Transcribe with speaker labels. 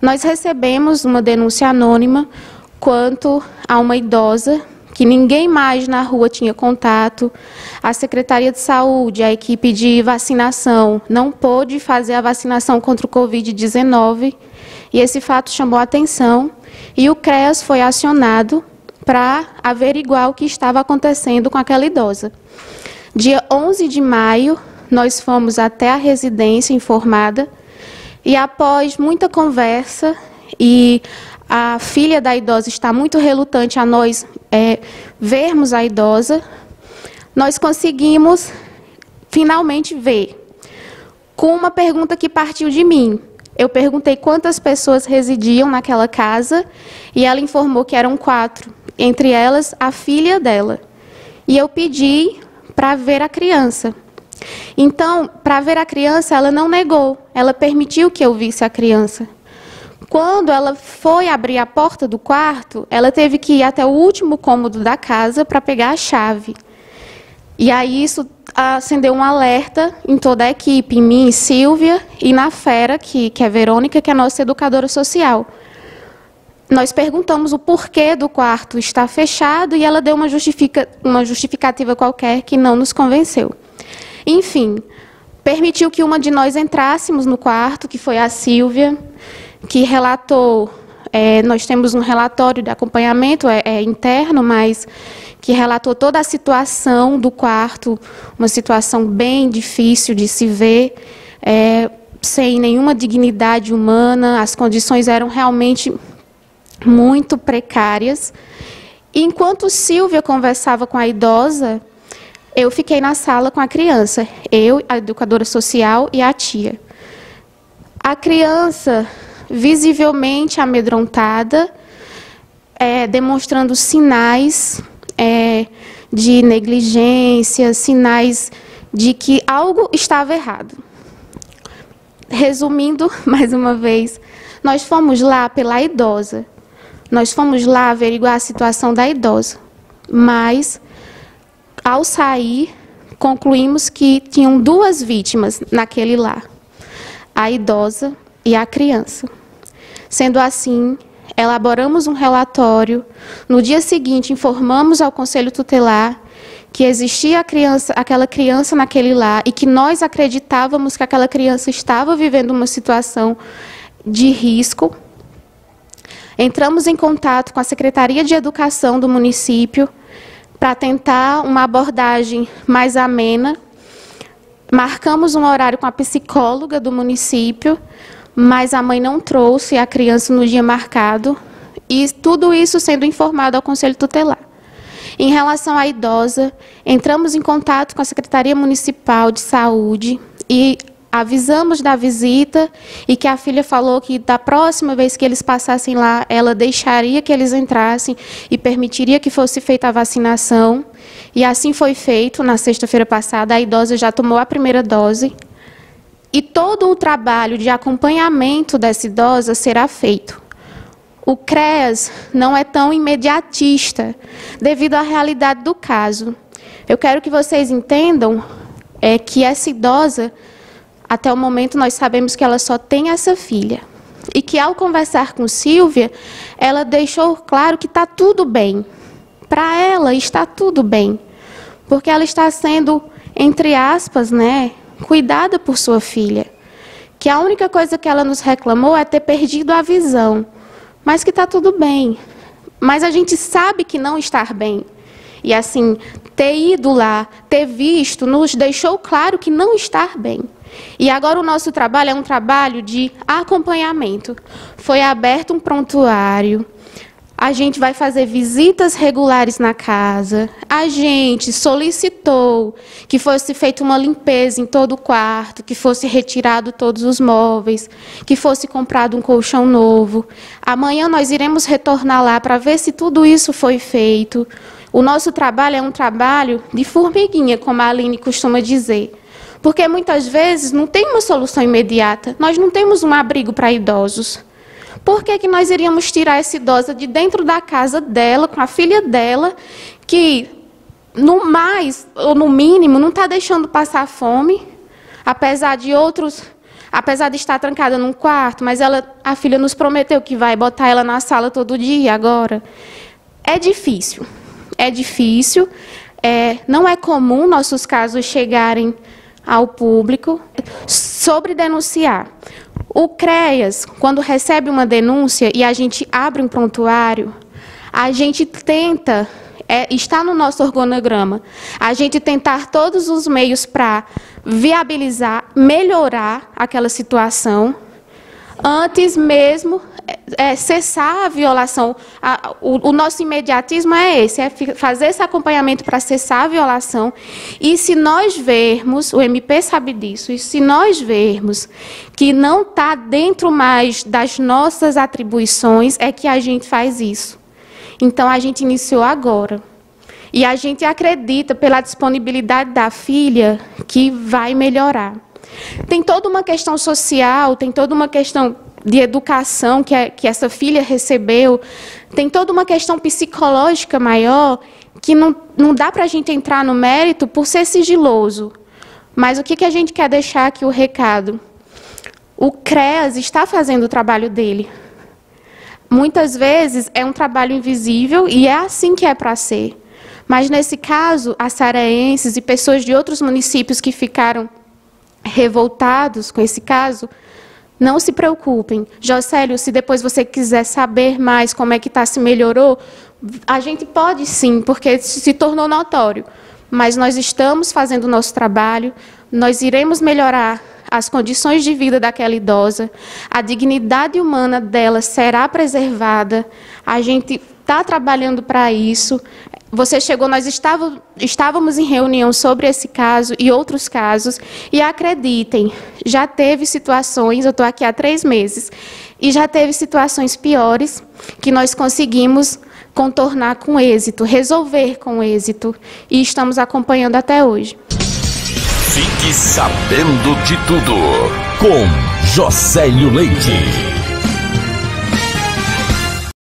Speaker 1: nós recebemos uma denúncia anônima quanto a uma idosa que ninguém mais na rua tinha contato. A Secretaria de Saúde, a equipe de vacinação, não pôde fazer a vacinação contra o Covid-19 e esse fato chamou a atenção e o CREAS foi acionado para averiguar o que estava acontecendo com aquela idosa. Dia 11 de maio, nós fomos até a residência informada e após muita conversa e a filha da idosa está muito relutante a nós é, vermos a idosa, nós conseguimos finalmente ver. Com uma pergunta que partiu de mim. Eu perguntei quantas pessoas residiam naquela casa e ela informou que eram quatro, entre elas a filha dela. E eu pedi para ver a criança. Então, para ver a criança, ela não negou, ela permitiu que eu visse a criança. Quando ela foi abrir a porta do quarto, ela teve que ir até o último cômodo da casa para pegar a chave. E aí isso acendeu um alerta em toda a equipe, em mim, Silvia, e na Fera, que, que é Verônica, que é nossa educadora social. Nós perguntamos o porquê do quarto estar fechado e ela deu uma, justifica, uma justificativa qualquer que não nos convenceu. Enfim, permitiu que uma de nós entrássemos no quarto, que foi a Silvia que relatou, é, nós temos um relatório de acompanhamento é, é, interno, mas que relatou toda a situação do quarto, uma situação bem difícil de se ver, é, sem nenhuma dignidade humana, as condições eram realmente muito precárias. Enquanto Silvia conversava com a idosa, eu fiquei na sala com a criança, eu, a educadora social e a tia. A criança visivelmente amedrontada, é, demonstrando sinais é, de negligência, sinais de que algo estava errado. Resumindo, mais uma vez, nós fomos lá pela idosa. Nós fomos lá averiguar a situação da idosa. Mas, ao sair, concluímos que tinham duas vítimas naquele lar: a idosa e a criança. Sendo assim, elaboramos um relatório. No dia seguinte, informamos ao Conselho Tutelar que existia criança, aquela criança naquele lar e que nós acreditávamos que aquela criança estava vivendo uma situação de risco. Entramos em contato com a Secretaria de Educação do município para tentar uma abordagem mais amena. Marcamos um horário com a psicóloga do município mas a mãe não trouxe a criança no dia marcado, e tudo isso sendo informado ao Conselho Tutelar. Em relação à idosa, entramos em contato com a Secretaria Municipal de Saúde e avisamos da visita e que a filha falou que da próxima vez que eles passassem lá, ela deixaria que eles entrassem e permitiria que fosse feita a vacinação. E assim foi feito na sexta-feira passada. A idosa já tomou a primeira dose. E todo o trabalho de acompanhamento dessa idosa será feito. O CREAS não é tão imediatista devido à realidade do caso. Eu quero que vocês entendam é, que essa idosa, até o momento, nós sabemos que ela só tem essa filha. E que ao conversar com Silvia, ela deixou claro que está tudo bem. Para ela está tudo bem. Porque ela está sendo, entre aspas, né, cuidada por sua filha, que a única coisa que ela nos reclamou é ter perdido a visão, mas que está tudo bem. Mas a gente sabe que não está bem. E assim, ter ido lá, ter visto, nos deixou claro que não está bem. E agora o nosso trabalho é um trabalho de acompanhamento. Foi aberto um prontuário, a gente vai fazer visitas regulares na casa. A gente solicitou que fosse feita uma limpeza em todo o quarto, que fosse retirado todos os móveis, que fosse comprado um colchão novo. Amanhã nós iremos retornar lá para ver se tudo isso foi feito. O nosso trabalho é um trabalho de formiguinha, como a Aline costuma dizer. Porque muitas vezes não tem uma solução imediata. Nós não temos um abrigo para idosos. Por que, que nós iríamos tirar essa idosa de dentro da casa dela, com a filha dela, que no mais, ou no mínimo, não está deixando passar fome, apesar de outros apesar de estar trancada num quarto, mas ela, a filha nos prometeu que vai botar ela na sala todo dia agora. É difícil, é difícil. É, não é comum nossos casos chegarem ao público sobre denunciar. O CREAS, quando recebe uma denúncia e a gente abre um prontuário, a gente tenta, é, está no nosso organograma, a gente tentar todos os meios para viabilizar, melhorar aquela situação, antes mesmo é, cessar a violação. A, o, o, nosso imediatismo é esse, é fazer esse acompanhamento para cessar a violação. E se nós vermos, o MP sabe disso, e se nós vermos que não está dentro mais das nossas atribuições, é que a gente faz isso. Então, a gente iniciou agora. E a gente acredita, pela disponibilidade da filha, que vai melhorar. Tem toda uma questão social, tem toda uma questão de educação que, a, que essa filha recebeu, tem toda uma questão psicológica maior que não, não dá para a gente entrar no mérito por ser sigiloso. Mas o que, que a gente quer deixar aqui o recado? O CREAS está fazendo o trabalho dele. Muitas vezes é um trabalho invisível e é assim que é para ser. Mas, nesse caso, as saraenses e pessoas de outros municípios que ficaram revoltados com esse caso, não se preocupem. Jocélio, se depois você quiser saber mais como é que está, se melhorou, a gente pode sim, porque se tornou notório. Mas nós estamos fazendo o nosso trabalho, nós iremos melhorar as condições de vida daquela idosa, a dignidade humana dela será preservada, a gente está trabalhando para isso. Você chegou, nós estávamos, em reunião sobre esse caso e outros casos, e acreditem, já teve situações, eu estou aqui há três meses, e já teve situações piores que nós conseguimos contornar com êxito, resolver com êxito, e estamos acompanhando até hoje.
Speaker 2: Fique sabendo de tudo com Josélio Leite.